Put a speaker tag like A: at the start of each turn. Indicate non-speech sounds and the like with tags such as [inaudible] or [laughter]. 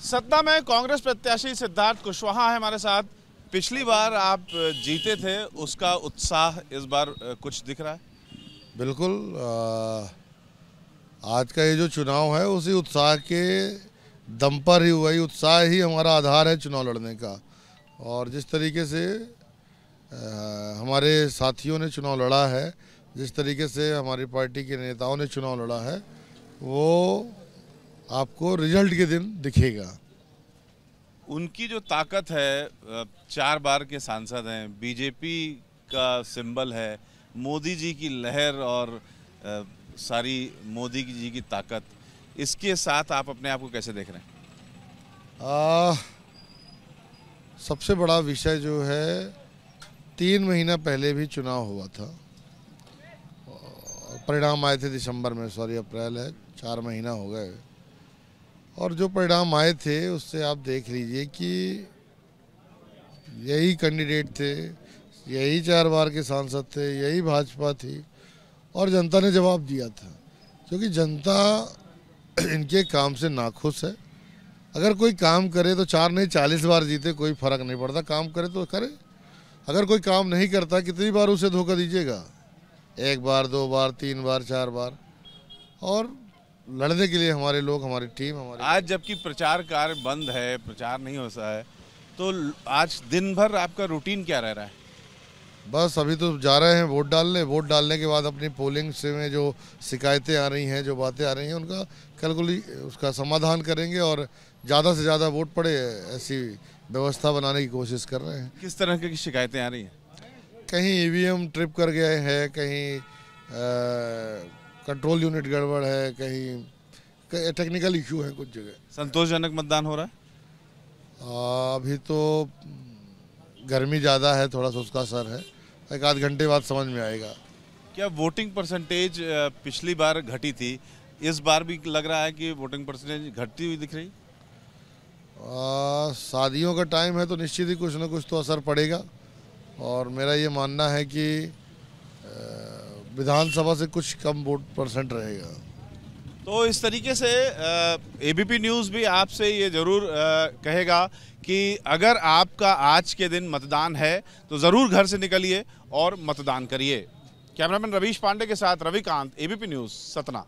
A: सतना में कांग्रेस प्रत्याशी सिद्धार्थ कुशवाहा है हमारे साथ। पिछली बार आप जीते थे, उसका उत्साह इस बार कुछ दिख रहा है?
B: बिल्कुल आज का ये जो चुनाव है, उसी उत्साह के दम पर ही हुआ। ही उत्साह ही हमारा आधार है चुनाव लड़ने का। और जिस तरीके से हमारे साथियों ने चुनाव लड़ा है, जिस तरीके से हमारी पार्टी के नेताओं ने चुनाव लड़ा है, वो आपको रिज़ल्ट के दिन दिखेगा।
A: उनकी जो ताकत है चार बार के सांसद हैं बीजेपी का सिंबल है मोदी जी की लहर और सारी मोदी जी की ताकत इसके साथ आप अपने आप को कैसे देख रहे हैं?
B: आ, सबसे बड़ा विषय जो है तीन महीना पहले भी चुनाव हुआ था। परिणाम आए थे दिसंबर में सॉरी अप्रैल है चार महीना हो गए। और जो परिणाम आए थे, उससे आप देख लीजिए कि यही कैंडिडेट थे, यही चार बार के सांसद थे, यही भाजपा थी, और जनता ने जवाब दिया था। क्योंकि जनता [clears throat] इनके काम से नाखुश है। अगर कोई काम करे तो चार नहीं, चालीस बार जीते, कोई फ़र्क नहीं पड़ता। काम करे तो करे। अगर कोई काम नहीं करता, कितनी बार उसे धोखा दीजिएगा? एक बार, दो बार, तीन बार, चार बार। और लड़ने के लिए हमारे लोग हमारी टीम हमारी
A: आज जबकि प्रचार कार्य बंद है प्रचार नहीं हो है तो आज दिन भर आपका रूटीन क्या रह रहा है?
B: बस अभी तो जा रहे हैं वोट डालने। वोट डालने के बाद अपनी पोलिंग से में जो शिकायतें आ रही हैं जो बातें आ रही हैं उनका कैलकुली उसका समाधान करेंगे और ज़्यादा से ज़्यादा वोट पड़े ऐसी व्यवस्था बनाने की कोशिश कर रहे हैं।
A: किस तरह की शिकायतें आ रही हैं?
B: कहीं ईवीएम ट्रिप कर गए हैं कहीं आ, कंट्रोल यूनिट गड़बड़ है कहीं टेक्निकल इशू है कुछ जगह।
A: संतोषजनक मतदान हो रहा
B: है? अभी तो गर्मी ज़्यादा है थोड़ा सा उसका असर है। एक आध घंटे बाद समझ में आएगा।
A: क्या वोटिंग परसेंटेज पिछली बार घटी थी? इस बार भी लग रहा है कि वोटिंग परसेंटेज घटती हुई दिख रही?
B: शादियों का टाइम है तो निश्चित ही कुछ ना कुछ तो असर पड़ेगा। और मेरा ये मानना है कि विधानसभा से कुछ कम वोट परसेंट रहेगा।
A: तो इस तरीके से एबीपी न्यूज़ भी आपसे ये ज़रूर कहेगा कि अगर आपका आज के दिन मतदान है तो ज़रूर घर से निकलिए और मतदान करिए। कैमरामैन रवीश पांडे के साथ रविकांत एबीपी न्यूज़ सतना।